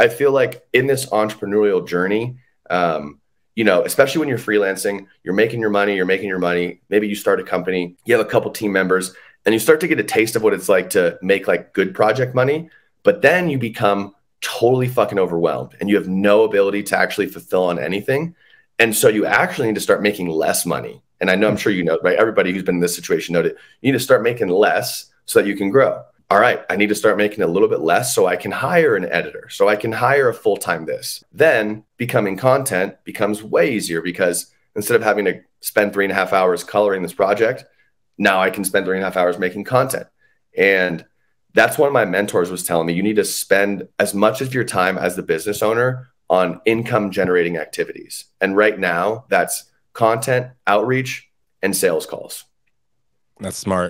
I feel like in this entrepreneurial journey, um, you know, especially when you're freelancing, you're making your money, you're making your money. Maybe you start a company, you have a couple team members, and you start to get a taste of what it's like to make like good project money. But then you become totally fucking overwhelmed and you have no ability to actually fulfill on anything. And so you actually need to start making less money. And I know I'm sure you know, right? Everybody who's been in this situation noted you need to start making less so that you can grow. All right, I need to start making a little bit less so I can hire an editor, so I can hire a full time this. Then becoming content becomes way easier because instead of having to spend three and a half hours coloring this project, now I can spend three and a half hours making content. And that's one of my mentors was telling me you need to spend as much of your time as the business owner on income generating activities. And right now, that's content, outreach, and sales calls. That's smart.